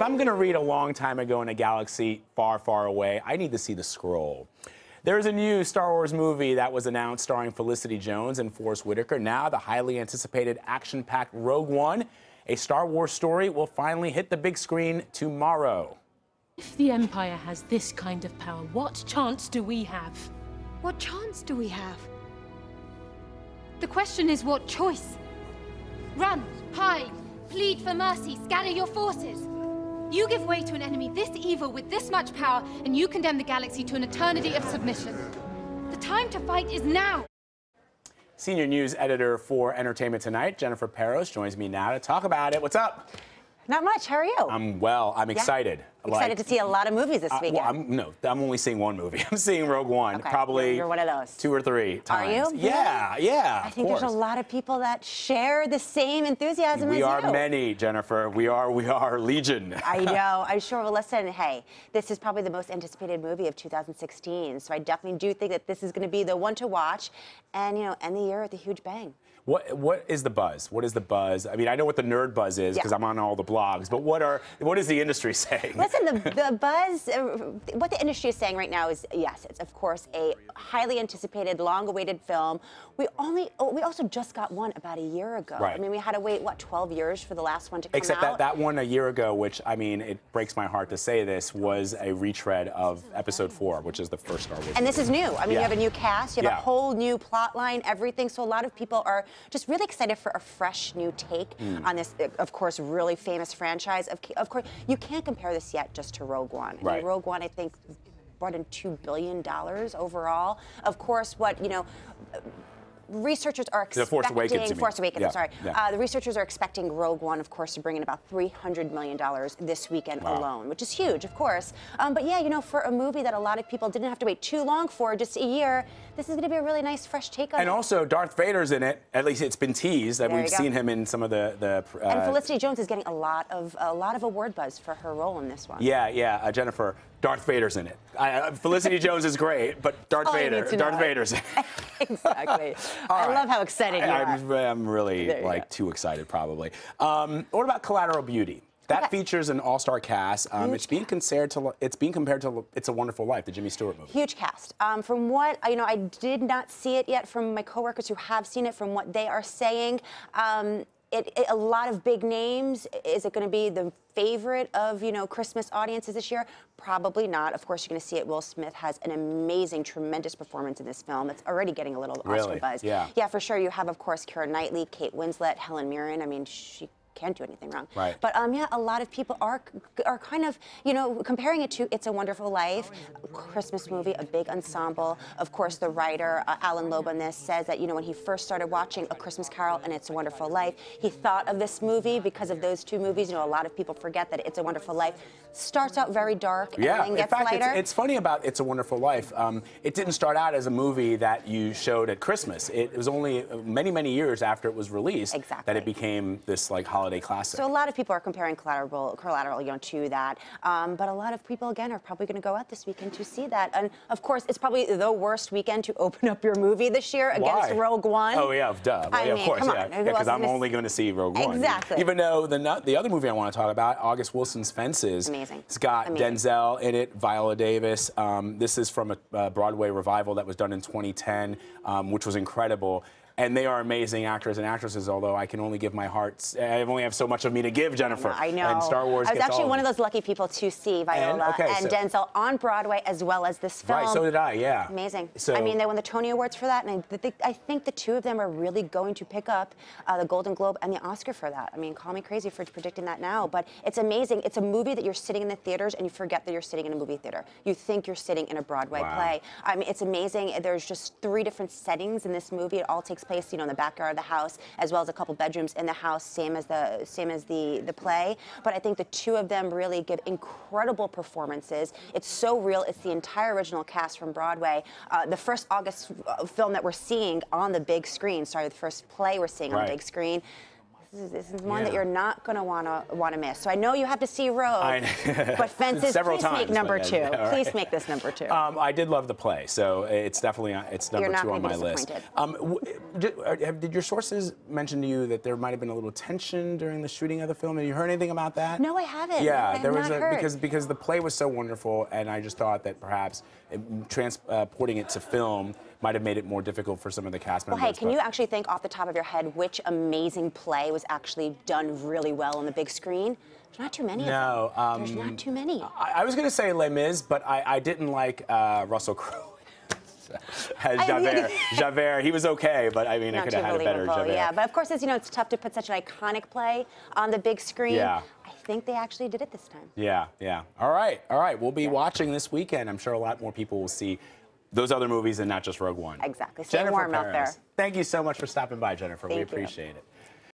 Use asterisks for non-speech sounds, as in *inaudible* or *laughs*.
I'm going to read a long time ago in a galaxy far, far away, I need to see the scroll. There's a new Star Wars movie that was announced starring Felicity Jones and Forest Whitaker. Now, the highly anticipated action packed Rogue One, a Star Wars story, will finally hit the big screen tomorrow. If the Empire has this kind of power, what chance do we have? What chance do we have? The question is what choice? Run, hide, plead for mercy, scatter your forces. You give way to an enemy this evil with this much power, and you condemn the galaxy to an eternity of submission. The time to fight is now. Senior news editor for Entertainment Tonight, Jennifer Peros, joins me now to talk about it. What's up? Not much. How are you? I'm well. I'm excited. Excited Like- to see a lot of movies this weekend. well, I'm, no, I'm only seeing one movie. *laughs* I'm seeing Rogue One, Okay, probably you're- one of those. two or three Are times. you? Yeah, yeah. I of think there's a lot of people that share the same enthusiasm as We are you. many, Jennifer. We are we are legion. *laughs* I know. I'm sure. Well, *laughs* listen. Hey, this is probably the most anticipated movie of 2016. So I definitely do think that this is going to be the one to watch, and you know, end the year with a huge bang. What what is the buzz? What is the buzz? I mean, I know what the nerd buzz is because Yeah. I'm on all the blogs. But what are what is the industry saying? Listen, the, the buzz, uh, what the industry is saying right now is yes, it's of course a highly anticipated, long-awaited film. We only, oh, we also just got one about a year ago. Right. I mean, we had to wait what 12 years for the last one to come Except out. that that one a year ago, which I mean, it breaks my heart to say this, was a retread of Episode Four, which is the first Star Wars. And this is new. I mean, Yeah. you have a new cast, you have Yeah. a whole new plot line, everything. So a lot of people are just really excited for a fresh new take Hmm. on this, of course, really famous franchise. Of, of course, you can't compare this yet just to Rogue One. I mean, Rogue One, I think, brought in two billion dollars overall. Of course, what you know. Researchers are The expecting Force Awakens. Force Awakens. Yeah, I'm sorry. yeah. Uh, the researchers are expecting Rogue One, of course, to bring in about 300 million dollars this weekend Wow. alone, which is huge, of course. Um, but yeah, you know, for a movie that a lot of people didn't have to wait too long for, just a year, this is going to be a really nice, fresh take on and it. also Darth Vader's in it. At least it's been teased. that We've seen him in some of the the. Uh, and Felicity Jones is getting a lot of a lot of award buzz for her role in this one. Yeah, yeah, uh, Jennifer. Darth Vader's in it. I, Felicity *laughs* Jones is great, but Darth All Vader, Darth. Vader's in it. *laughs* exactly. *laughs* I right. love how excited you are. I'm, really There like too excited, probably. Um, what about Collateral Beauty? That Okay. features an all-star cast. Um, it's being compared to it's being compared to It's a Wonderful Life, the Jimmy Stewart movie. Huge cast. Um, from what you know, I did not see it yet. From my coworkers who have seen it, from what they are saying, um, it, it- a lot of big names. Is it going to be the favorite of you know Christmas audiences this year? Probably not. Of course, you're going to see it. Will Smith has an amazing, tremendous performance in this film. It's already getting a little Oscar Really? buzz. Yeah. Yeah, for sure. You have, of course, Keira Knightley, Kate Winslet, Helen Mirren. I mean, she can't do anything wrong. Right. But um, yeah, a lot of people are are kind of you know comparing it to It's a Wonderful Life, a Christmas movie, a big ensemble. Of course, the writer uh, Allan Loeb on this says that you know when he first started watching A Christmas Carol and It's a Wonderful Life, he thought of this movie because of those two movies. You know, a lot of people forget that It's a Wonderful Life starts out very dark and Yeah, then in fact, lighter. it's, it's funny about It's a Wonderful Life. Um, it didn't start out as a movie that you showed at Christmas. It was only uh, many, many years after it was released that it became this like holiday classic. So a lot of people are comparing collateral, collateral, you know, to that. Um, but a lot of people, again, are probably going to go out this weekend to see that. And of course, it's probably the worst weekend to open up your movie this year against Why? Rogue One. Oh yeah, duh. I yeah, mean, of course, come yeah. Because is I'm only going to see Rogue One. Exactly. Even though the the other movie I want to talk about, August Wilson's Fences, Amazing. It's got Amazing. Denzel in it, Viola Davis. Um, this is from a, uh Broadway revival that was done in 2010, um, which was incredible. And they are amazing actors and actresses. Although I can only give my heart, I only have so much of me to give, Jennifer. I know. And Star Wars. I was actually all one of those lucky people to see Viola okay, and so- Denzel on Broadway as well as this film. Right. So did I. Yeah. Amazing. So I mean, they won the Tony Awards for that, and I, th- I think the two of them are really going to pick up uh, the Golden Globe and the Oscar for that. I mean, call me crazy for predicting that now, but it's amazing. It's a movie that you're sitting in the theaters and you forget that you're sitting in a movie theater. You think you're sitting in a Broadway Wow. play. I mean, it's amazing. There's just three different settings in this movie. It all takes place, you know, in the backyard of the house, as well as a couple bedrooms in the house, same as the same as the the play. But I think the two of them really give incredible performances. It's so real. It's the entire original cast from Broadway. Uh, the first August uh, film that we're seeing on the big screen. Sorry, the first play we're seeing on the big screen. This is, one Yeah. that you're not going to want to want to miss. So I know you have to see Rogue, I *laughs* but Fences, Several please times, make number two. *laughs* all Please make this number two. Um, I did love the play, so it's definitely it's number two on my list. Um, did, uh, did your sources mention to you that there might have been a little tension during the shooting of the film? Have you heard anything about that? No, I haven't. Yeah, I there was a, because because the play was so wonderful, and I just thought that perhaps it, transporting it to film might have made it more difficult for some of the cast members. well, hey, can but- you actually think off the top of your head which amazing play was actually done really well on the big screen? There's not too many No, of them. There's um, not too many. I, I was going to say Les Mis, but I, I didn't like uh, Russell Crowe. *laughs* As Javert, Javert, he was okay, but I mean, I could have had a better Javert. yeah. But of course, it's you know it's tough to put such an iconic play on the big screen. Yeah. I think they actually did it this time. Yeah, yeah. All right, all right. We'll be watching this weekend. I'm sure a lot more people will see those other movies and not just Rogue One. Exactly. Stay Jennifer warm out there. Thank you so much for stopping by, Jennifer. we Thank you. appreciate it.